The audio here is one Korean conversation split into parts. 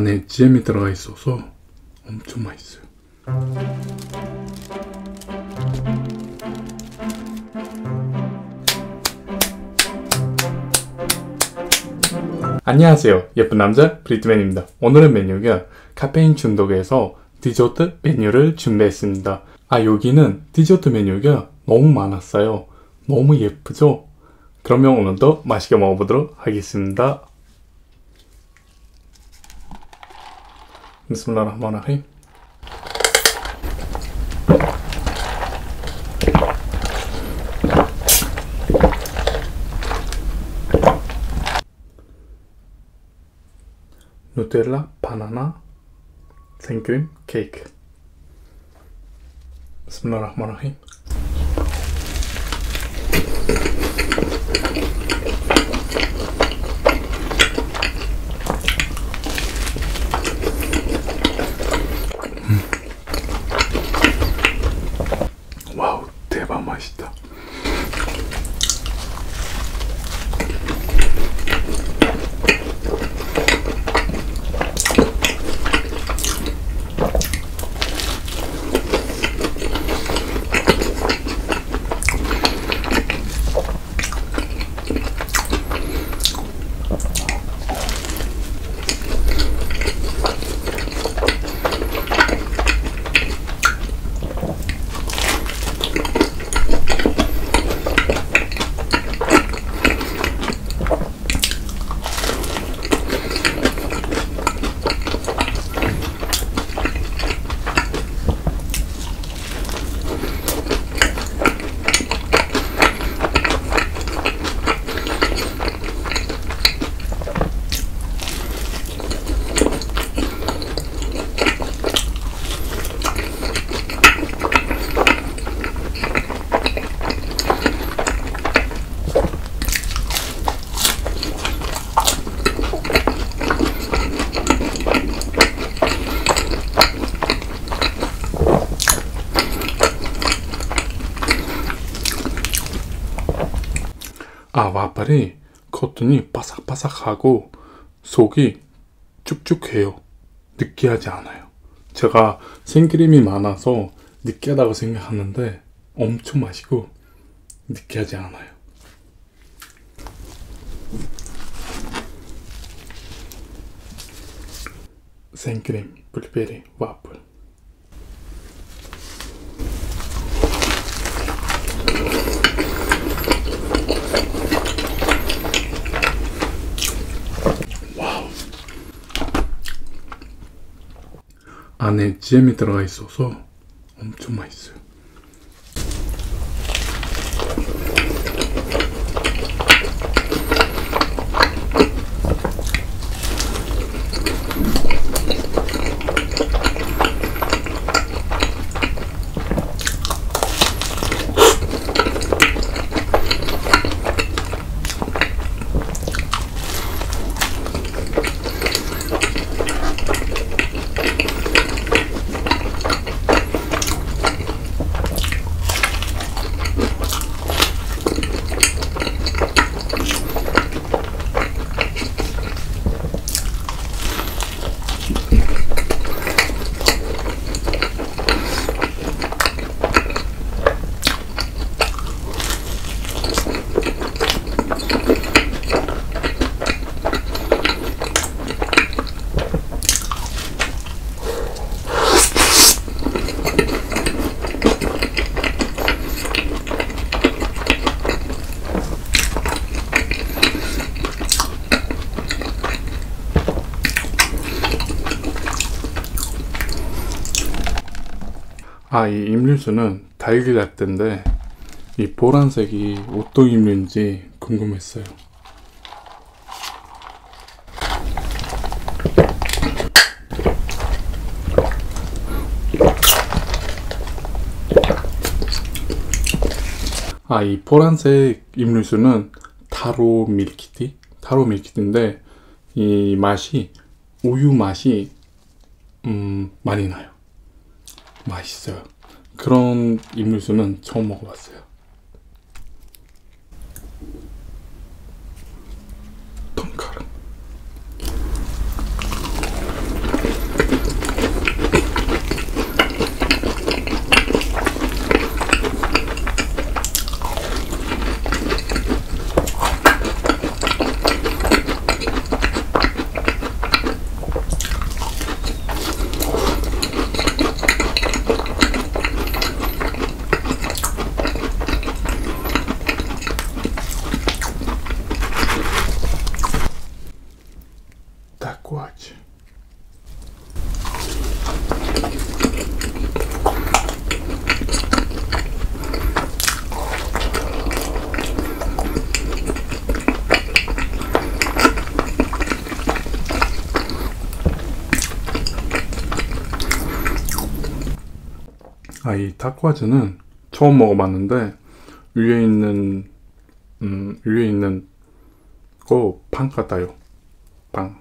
안에 잼이 들어가 있어서 엄청 맛있어요. 안녕하세요. 예쁜 남자 브리트맨입니다. 오늘의 메뉴가 카페인 중독에서 디저트 메뉴를 준비했습니다. 아, 여기는 디저트 메뉴가 너무 많았어요. 너무 예쁘죠? 그러면 오늘도 맛있게 먹어보도록 하겠습니다. 비스밀라흐마니르힘 누텔라, 바나나, 생크림, 케이크 비스밀라흐마니르힘 와우 대박 맛있다 아 와플이 겉은이 바삭바삭하고 속이 쭉쭉해요. 느끼하지 않아요. 제가 생크림이 많아서 느끼하다고 생각하는데 엄청 맛있고 느끼하지 않아요. 생크림 블루베리 와플 안에 잼이 들어가 있어서 엄청 맛있어요. 아, 이 임류수는 달걀 라떼인데 이 보란색이 어떤 임류인지 궁금했어요. 아, 이 보란색 임류수는 타로 밀키티? 타로 밀키티인데 이 맛이 우유 맛이 음, 많이 나요. 맛있어요. 그런 임류수는 처음 먹어봤어요. 톤카르. 타코와즈. 아, 이 타코와즈는 처음 먹어봤는데 위에 있는 음, 위에 있는 거빵 같아요. 빵.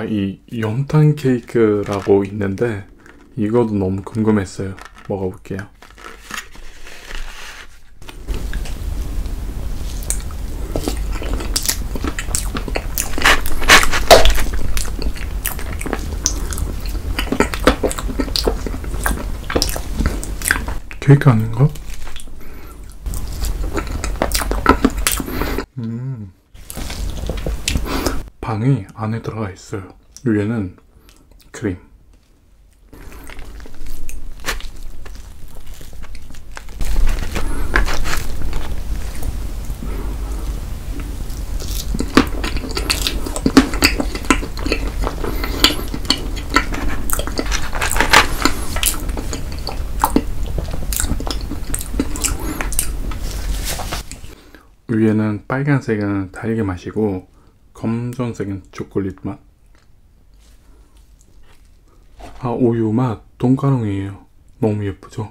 아, 이 연탄 케이크라고 있는데 이것도 너무 궁금했어요. 먹어볼게요. 케이크 아닌가? 음. 빵이 안에 들어가 있어요. 위에는 크림. 위에는 빨간색은 달걀 맛이고 검정색은 초콜릿 맛. 아, 우유 맛 돈가롱이에요. 너무 예쁘죠?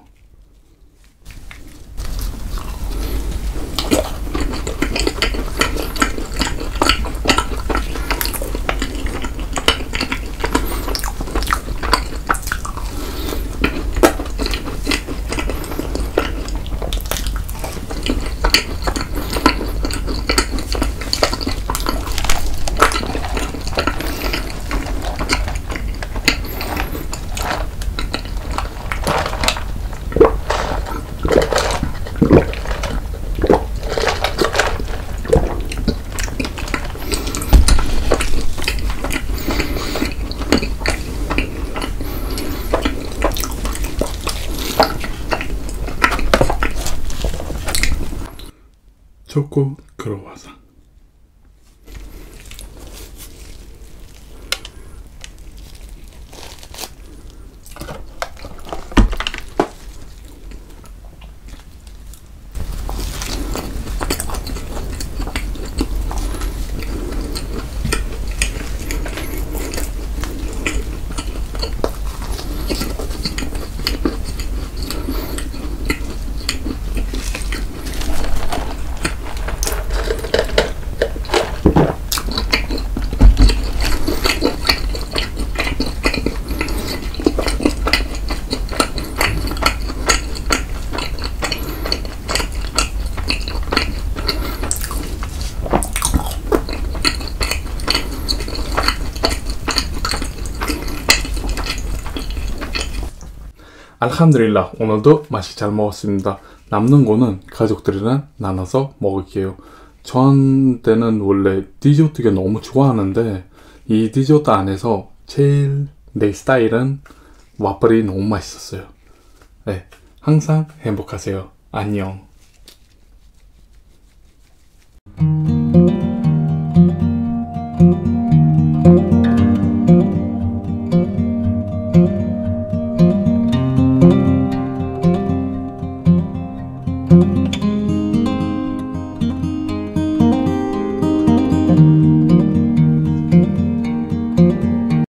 초코 크로와상. 알함드릴라 오늘도 맛이 잘 먹었습니다. 남는 거는 가족들이랑 나눠서 먹을게요. 저한테는 원래 디저트가 너무 좋아하는데 이 디저트 안에서 제일 내 스타일은 와플이 너무 맛있었어요. 네, 항상 행복하세요. 안녕.